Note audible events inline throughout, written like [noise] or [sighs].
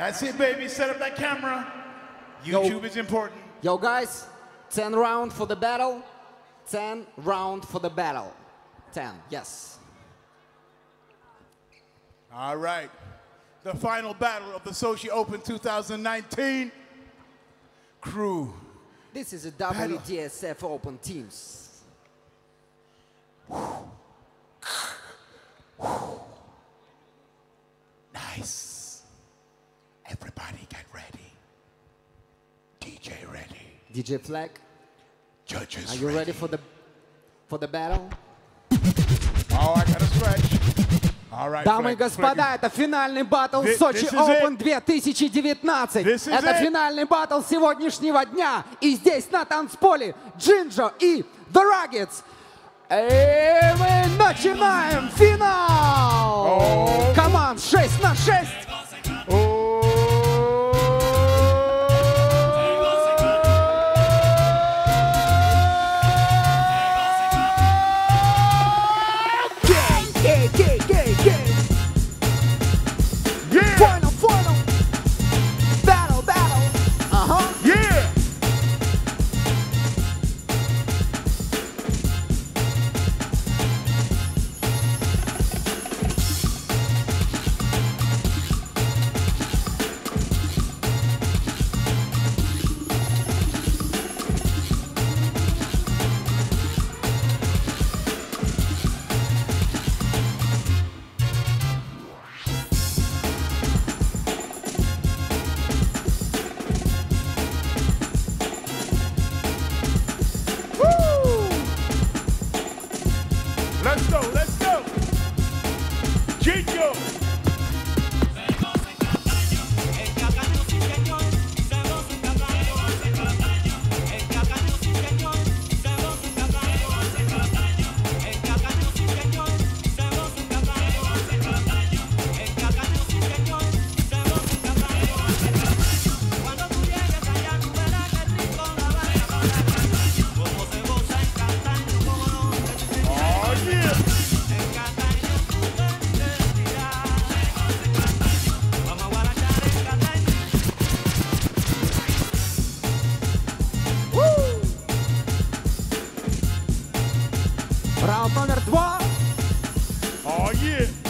That's it, baby. Set up that camera. Yo. YouTube is important. Yo, guys, 10 round for the battle. 10 round for the battle. 10, yes. All right. The final battle of the Sochi Open 2019. Crew. This is a WDSF Open Teams. [sighs] Nice. Everybody get ready. DJ ready. DJ Flag, Judges are you ready for the for the battle? Oh, I gotta stretch. All right. Дамы и господа, Flex. это финальный батл This- Сочи this Open 2019. This is Это финальный батл сегодняшнего дня. И здесь на танцполе Джинджо и The Ruggeds. И мы начинаем финал! Команд 6 на 6. Раунд номер два. Oh yeah.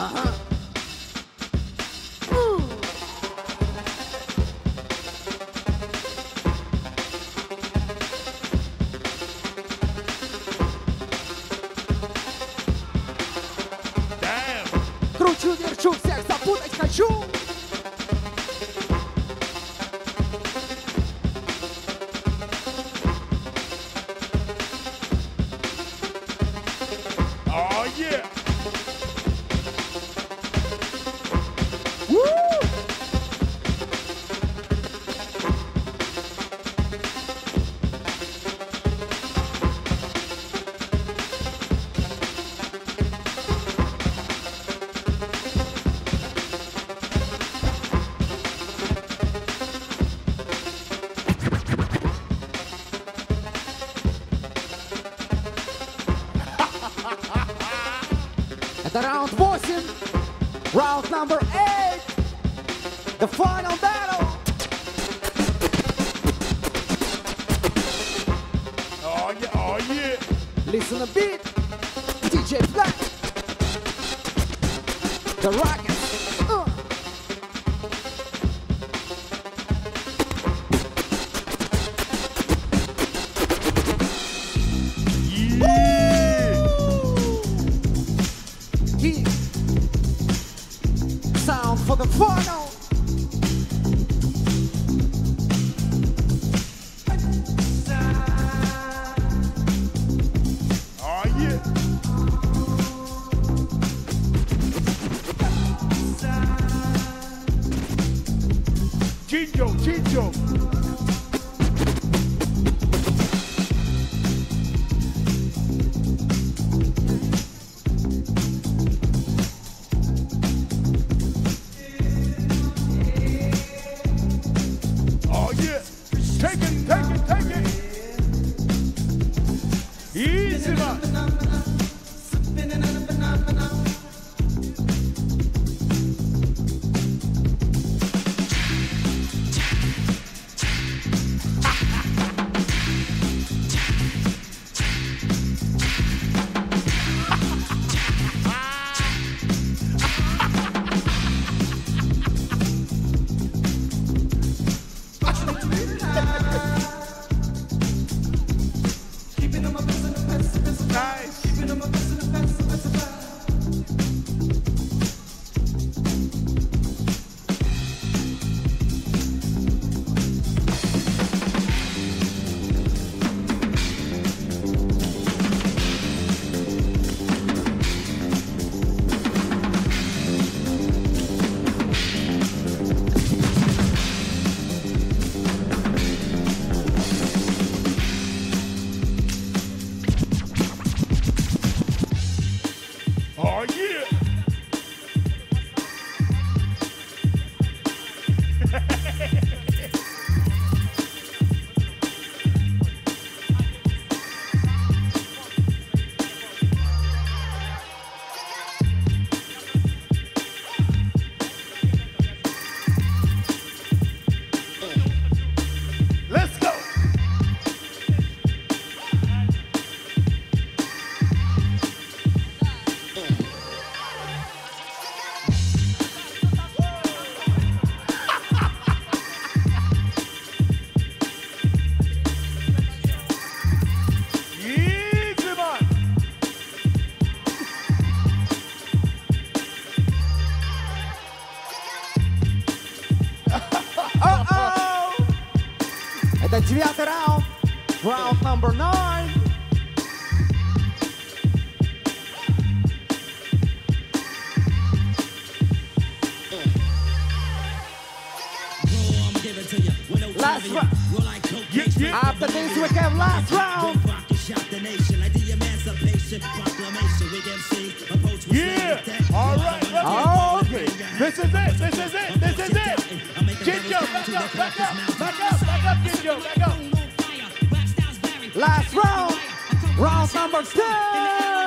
Damn. The final Nice. the Trias round, round number nine. Last round. After this, we have last round. Yeah. All right. Oh, this is it. This is it. This is it. Get your back up, back up, back up. Up. Last round. Round number 10.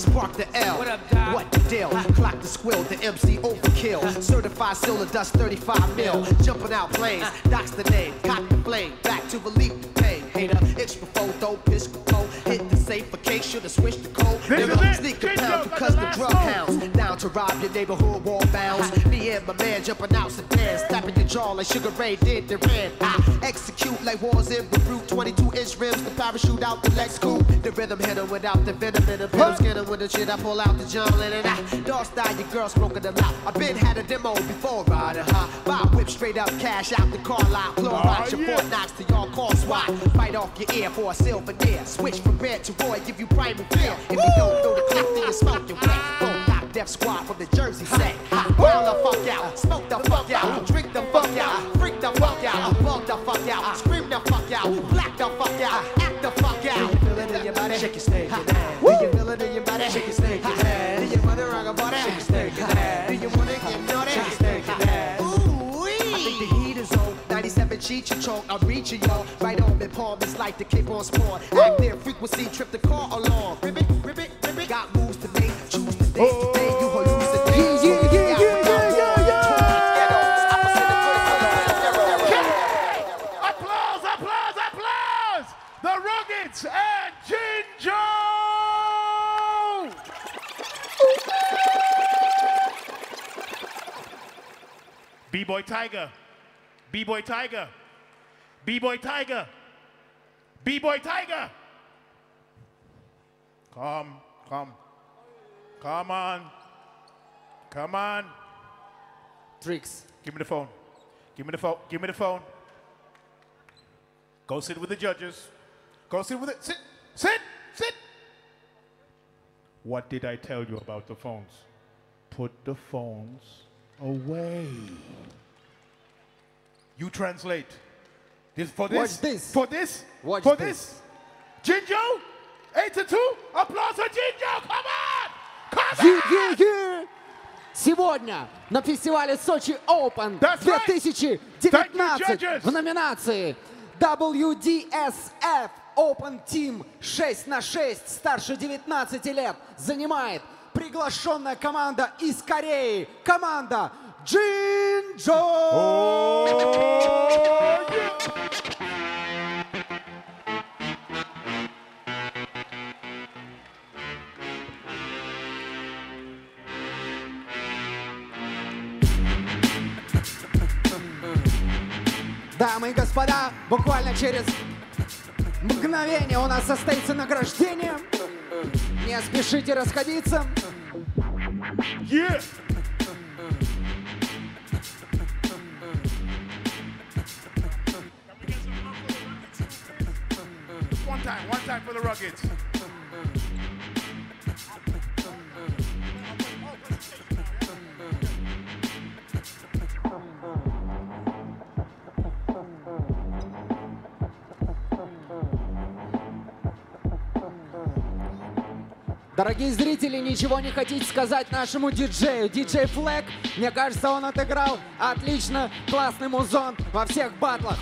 Spark the L. What up, Doc? What the deal? Clock the squill, the MC overkill. Certified silver dust 35 mil. Jumping out planes, Doc's the name. Cock the flame, back to relieve the pain. Hater, itch before throw, piss before. Hit the safe for case, should've switched the code. Never sneak a pound because the the drug hounds. Down to rob your neighborhood wall bounds. Me and my man jumping out sedans, tapping your jaw like Sugar Ray did the ran. I execute like wars in the Beirut. 22 inch rims, the parachute out the Lex coupe. The rhythm hit 'em without the venom in the pills. Get 'em with the shit. I pull out the jungle and I dog style your girl smoking them out. I been had a demo before riding high. A whip straight up cash out the car lot. Blow Oh, out your yeah. Fort Knox to y'all call SWAT. Bite off your ear for a silver near. Switch from red to Roy, give you primal fear. If you don't know the clock, then you smoke your wet. Phone knock Def Squad from the Jersey set. Wild the fuck out, smoke the fuck out, drink the fuck out, freak the fuck out, bug the fuck out, scream the fuck out, black the fuck out, act the fuck out. Do you feel it in your body? Shake your snake. Do you feel it in your body? Shake your snake. Cheat your choke. I'm reaching y'all. Right on palm is like the Cape on spawn. Active frequency, trip the car along. Ribbit, ribbit, ribbit. Got moves to make. Choose the day oh. today. You hallucinate. Yeah, yeah, yeah, yeah, yeah, yeah, Applause, applause, applause! The and Ginger! B-Boy Tiger. B-Boy Tiger. B-Boy Tiger. B-Boy Tiger. Come, come. Come on. Come on. Tricks. Give me the phone. Give me the phone. Give me the phone. Go sit with the judges. Go sit with it. Sit. Sit. Sit. What did I tell you about the phones? Put the phones away. You translate. This for this. Watch this. For this. Watch for this. this. Jinjo. Eight to two. Applause for Jinjo. Come on. Come on. Е-е-е! Сегодня на фестивале Сочи Open That's right. 2019 judges. в номинации WDSF Open Team 6 на 6 старше 19 лет занимает приглашенная команда из Кореи, команда Джинджо! Дамы и господа, буквально через мгновение у нас состоится награждение. Не спешите расходиться. Yeah. Ruggeds. Дорогие зрители, ничего не хотите сказать нашему диджею? Диджей Флэк, мне кажется, он отыграл отлично, классный музон во всех батлах.